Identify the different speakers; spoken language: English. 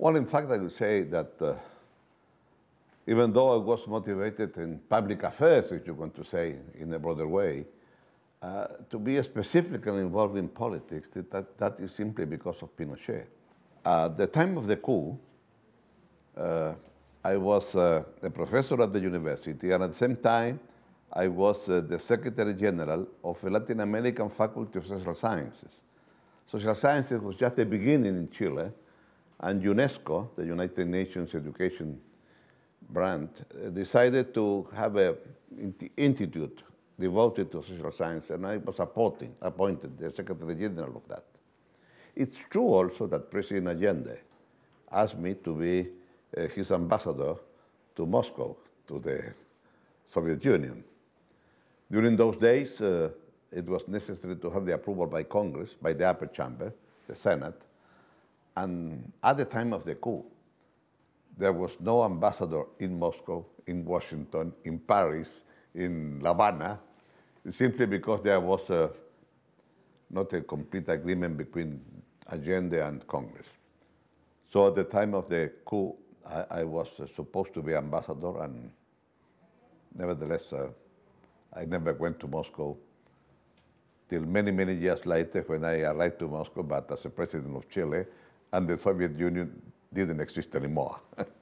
Speaker 1: Well, in fact, I would say that uh, even though I was motivated in public affairs, if you want to say in a broader way, uh, to be specifically involved in politics, that, that is simply because of Pinochet. At the time of the coup, uh, I was uh, a professor at the university, and at the same time, I was uh, the Secretary General of the Latin American Faculty of Social Sciences. Social sciences was just the beginning in Chile, and UNESCO, the United Nations Education brand, decided to have an institute devoted to social science, and I was appointed, appointed the Secretary General of that. It's true also that President Allende asked me to be uh, his ambassador to Moscow, to the Soviet Union. During those days, uh, it was necessary to have the approval by Congress, by the upper chamber, the Senate, and at the time of the coup, there was no ambassador in Moscow, in Washington, in Paris, in La Habana, simply because there was a, not a complete agreement between Allende and Congress. So at the time of the coup, I, I was uh, supposed to be ambassador, and nevertheless, uh, I never went to Moscow till many, many years later when I arrived to Moscow, but as a president of Chile, and the Soviet Union didn't exist anymore.